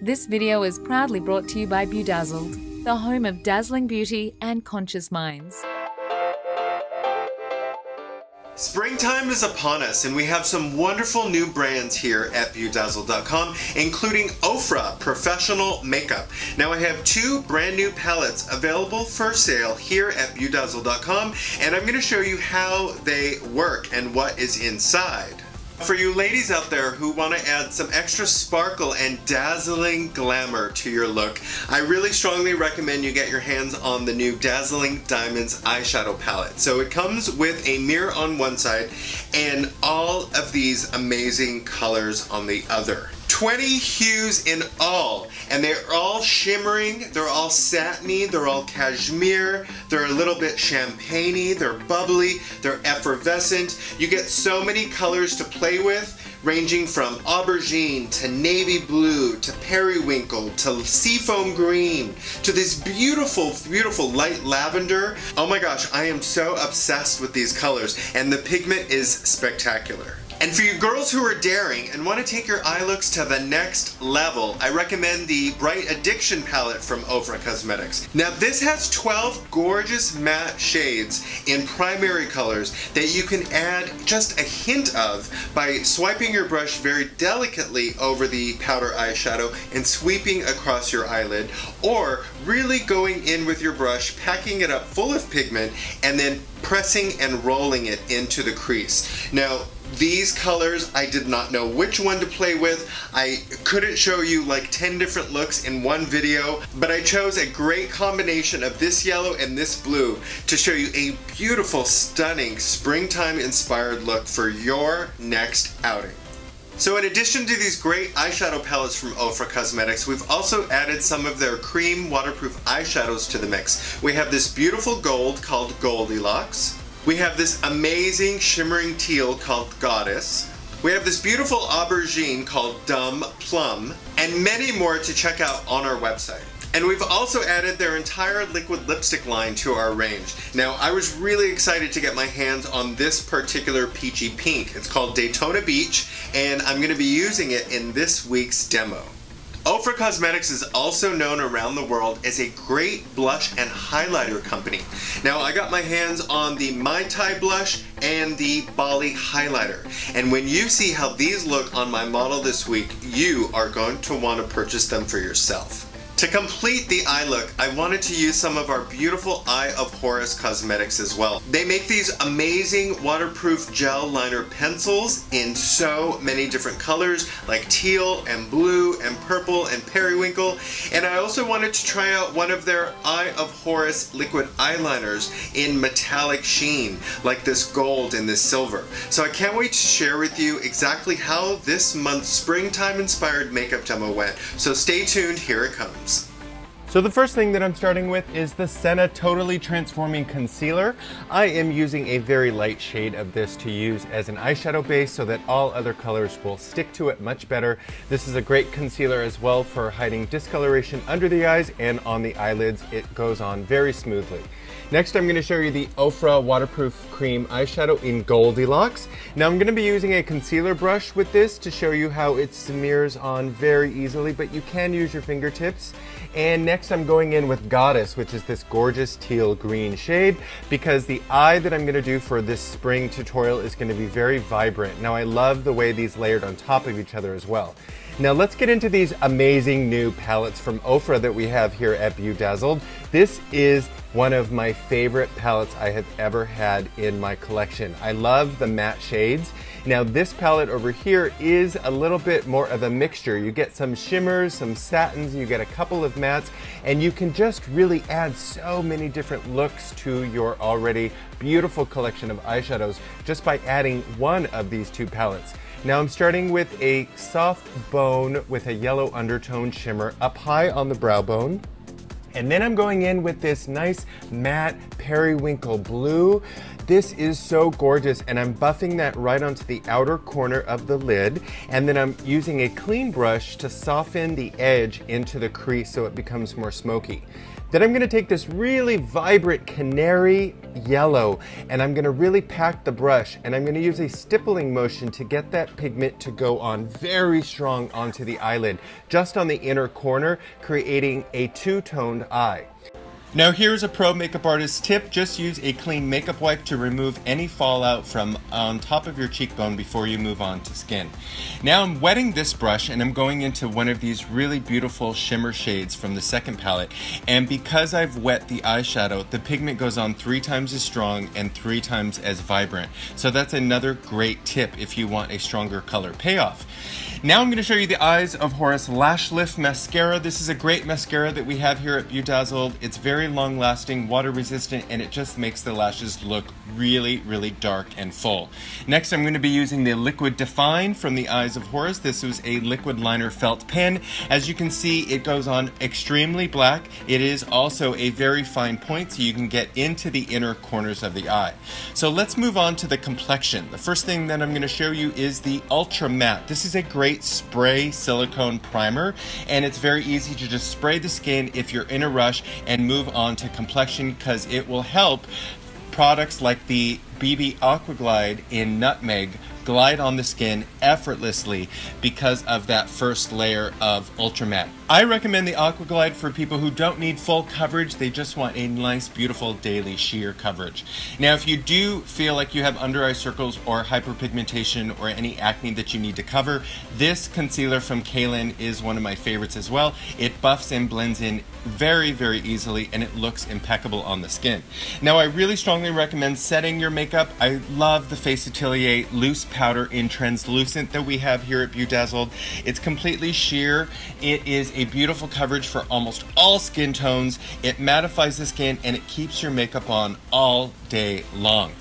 This video is proudly brought to you by BeauDazzled, the home of dazzling beauty and conscious minds. Springtime is upon us, and we have some wonderful new brands here at BeauDazzled.com, including Ofra Professional Makeup. Now, I have two brand new palettes available for sale here at BeauDazzled.com, and I'm going to show you how they work and what is inside. For you ladies out there who want to add some extra sparkle and dazzling glamour to your look, I really strongly recommend you get your hands on the new Dazzling Diamonds eyeshadow palette. So it comes with a mirror on one side and all of these amazing colors on the other. 20 hues in all, and they're all shimmering, they're all satiny, they're all cashmere, they're a little bit champagne they're bubbly, they're effervescent. You get so many colors to play with, ranging from aubergine to navy blue to periwinkle to seafoam green to this beautiful, beautiful light lavender. Oh my gosh, I am so obsessed with these colors, and the pigment is spectacular. And for you girls who are daring and want to take your eye looks to the next level, I recommend the Bright Addiction palette from Ofra Cosmetics. Now this has 12 gorgeous matte shades in primary colors that you can add just a hint of by swiping your brush very delicately over the powder eyeshadow and sweeping across your eyelid or really going in with your brush, packing it up full of pigment and then pressing and rolling it into the crease. Now these colors, I did not know which one to play with. I couldn't show you like 10 different looks in one video, but I chose a great combination of this yellow and this blue to show you a beautiful, stunning, springtime inspired look for your next outing. So in addition to these great eyeshadow palettes from Ofra Cosmetics, we've also added some of their cream waterproof eyeshadows to the mix. We have this beautiful gold called Goldilocks. We have this amazing shimmering teal called Goddess. We have this beautiful aubergine called Dumb Plum, and many more to check out on our website. And we've also added their entire liquid lipstick line to our range. Now, I was really excited to get my hands on this particular peachy pink. It's called Daytona Beach, and I'm gonna be using it in this week's demo. Ofra Cosmetics is also known around the world as a great blush and highlighter company. Now I got my hands on the Mai Tai blush and the Bali highlighter. And when you see how these look on my model this week, you are going to want to purchase them for yourself. To complete the eye look, I wanted to use some of our beautiful Eye of Horus cosmetics as well. They make these amazing waterproof gel liner pencils in so many different colors like teal and blue and purple and periwinkle. And I also wanted to try out one of their Eye of Horus liquid eyeliners in metallic sheen like this gold and this silver. So I can't wait to share with you exactly how this month's springtime inspired makeup demo went. So stay tuned, here it comes. So the first thing that I'm starting with is the Senna Totally Transforming Concealer. I am using a very light shade of this to use as an eyeshadow base so that all other colors will stick to it much better. This is a great concealer as well for hiding discoloration under the eyes and on the eyelids. It goes on very smoothly. Next, I'm going to show you the Ofra Waterproof Cream Eyeshadow in Goldilocks. Now, I'm going to be using a concealer brush with this to show you how it smears on very easily, but you can use your fingertips. And next I'm going in with Goddess, which is this gorgeous teal green shade, because the eye that I'm gonna do for this spring tutorial is gonna be very vibrant. Now I love the way these layered on top of each other as well. Now let's get into these amazing new palettes from Ofra that we have here at BeauDazzled. This is one of my favorite palettes I have ever had in my collection. I love the matte shades. Now this palette over here is a little bit more of a mixture. You get some shimmers, some satins, you get a couple of mattes, and you can just really add so many different looks to your already beautiful collection of eyeshadows just by adding one of these two palettes. Now I'm starting with a soft bone with a yellow undertone shimmer up high on the brow bone. And then I'm going in with this nice matte periwinkle blue. This is so gorgeous and I'm buffing that right onto the outer corner of the lid and then I'm using a clean brush to soften the edge into the crease so it becomes more smoky. Then I'm gonna take this really vibrant canary yellow and I'm gonna really pack the brush and I'm gonna use a stippling motion to get that pigment to go on very strong onto the eyelid, just on the inner corner, creating a two-toned eye. Now here's a pro makeup artist tip. Just use a clean makeup wipe to remove any fallout from on top of your cheekbone before you move on to skin. Now I'm wetting this brush and I'm going into one of these really beautiful shimmer shades from the second palette. And because I've wet the eyeshadow, the pigment goes on three times as strong and three times as vibrant. So that's another great tip if you want a stronger color payoff. Now I'm going to show you the Eyes of Horus Lash Lift Mascara. This is a great mascara that we have here at BeauDazzled. It's very long lasting, water resistant, and it just makes the lashes look really, really dark and full. Next, I'm going to be using the Liquid Define from the Eyes of Horus. This was a liquid liner felt pen. As you can see, it goes on extremely black. It is also a very fine point, so you can get into the inner corners of the eye. So let's move on to the complexion. The first thing that I'm going to show you is the Ultra Matte. This is a great spray silicone primer and it's very easy to just spray the skin if you're in a rush and move on to complexion because it will help products like the BB Aquaglide in Nutmeg glide on the skin effortlessly because of that first layer of Ultra Matte. I recommend the Aquaglide for people who don't need full coverage, they just want a nice, beautiful daily sheer coverage. Now, if you do feel like you have under eye circles or hyperpigmentation or any acne that you need to cover, this concealer from Cailyn is one of my favorites as well. It buffs and blends in very, very easily and it looks impeccable on the skin. Now, I really strongly recommend setting your makeup. I love the Face Atelier loose powder in translucent that we have here at BeauDazzled. It's completely sheer. It is a beautiful coverage for almost all skin tones. It mattifies the skin and it keeps your makeup on all day long.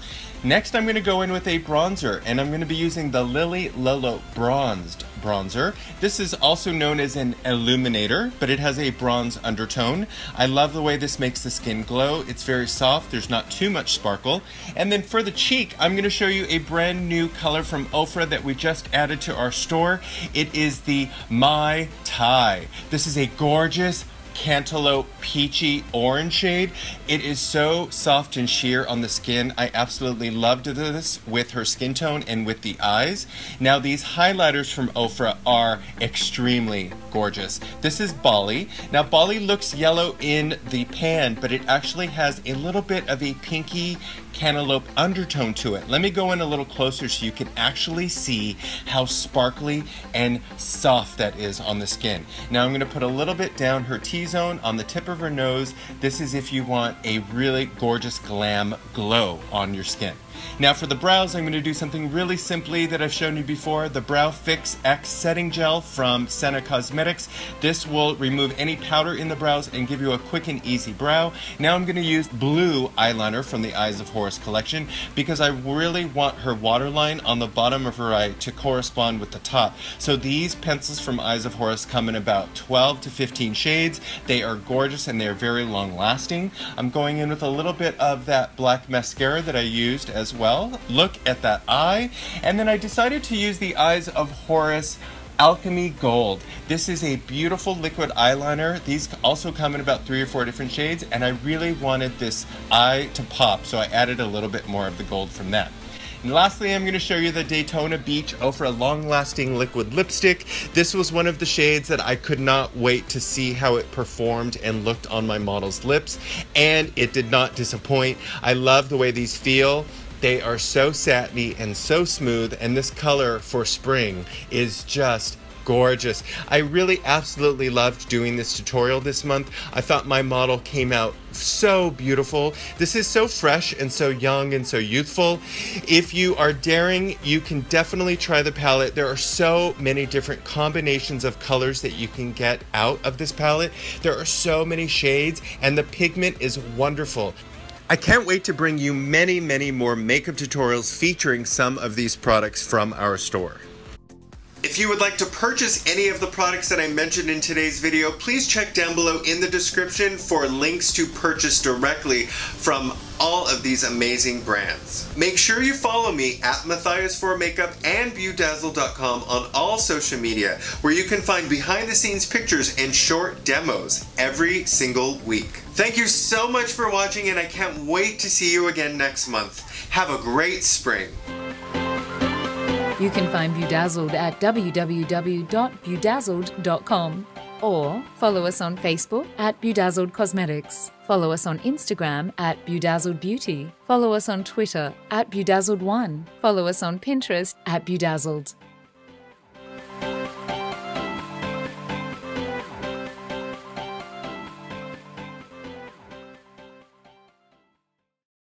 Next, I'm going to go in with a bronzer, and I'm going to be using the Lily Lolo Bronzed bronzer. This is also known as an illuminator, but it has a bronze undertone. I love the way this makes the skin glow. It's very soft, there's not too much sparkle. And then for the cheek, I'm going to show you a brand new color from Ofra that we just added to our store. It is the Mai Tai. This is a gorgeous cantaloupe peachy orange shade. It is so soft and sheer on the skin. I absolutely loved this with her skin tone and with the eyes. Now these highlighters from Ofra are extremely gorgeous. This is Bali. Now Bali looks yellow in the pan, but it actually has a little bit of a pinky cantaloupe undertone to it. Let me go in a little closer so you can actually see how sparkly and soft that is on the skin. Now I'm going to put a little bit down her T-zone on the tip of her nose. This is if you want a really gorgeous glam glow on your skin. Now for the brows, I'm going to do something really simply that I've shown you before, the Brow Fix X Setting Gel from Senna Cosmetics. This will remove any powder in the brows and give you a quick and easy brow. Now I'm going to use blue eyeliner from the Eyes of Horus collection because I really want her waterline on the bottom of her eye to correspond with the top. So these pencils from Eyes of Horus come in about 12 to 15 shades. They are gorgeous and they are very long lasting. I'm going in with a little bit of that black mascara that I used as well. Look at that eye. And then I decided to use the Eyes of Horus Alchemy Gold. This is a beautiful liquid eyeliner. These also come in about three or four different shades, and I really wanted this eye to pop, so I added a little bit more of the gold from that. And lastly, I'm going to show you the Daytona Beach Ofra Long Lasting Liquid Lipstick. This was one of the shades that I could not wait to see how it performed and looked on my model's lips, and it did not disappoint. I love the way these feel. They are so satiny and so smooth, and this color for spring is just gorgeous. I really absolutely loved doing this tutorial this month. I thought my model came out so beautiful. This is so fresh and so young and so youthful. If you are daring, you can definitely try the palette. There are so many different combinations of colors that you can get out of this palette. There are so many shades and the pigment is wonderful. I can't wait to bring you many, many more makeup tutorials featuring some of these products from our store. If you would like to purchase any of the products that I mentioned in today's video, please check down below in the description for links to purchase directly from all of these amazing brands. Make sure you follow me at Mathias4Makeup and Beaudazzled.com on all social media, where you can find behind the scenes pictures and short demos every single week. Thank you so much for watching, and I can't wait to see you again next month. Have a great spring. You can find Beaudazzled at www.beaudazzled.com or follow us on Facebook at Beaudazzled Cosmetics. Follow us on Instagram at Beaudazzled Beauty. Follow us on Twitter at Beaudazzled One. Follow us on Pinterest at Beaudazzled.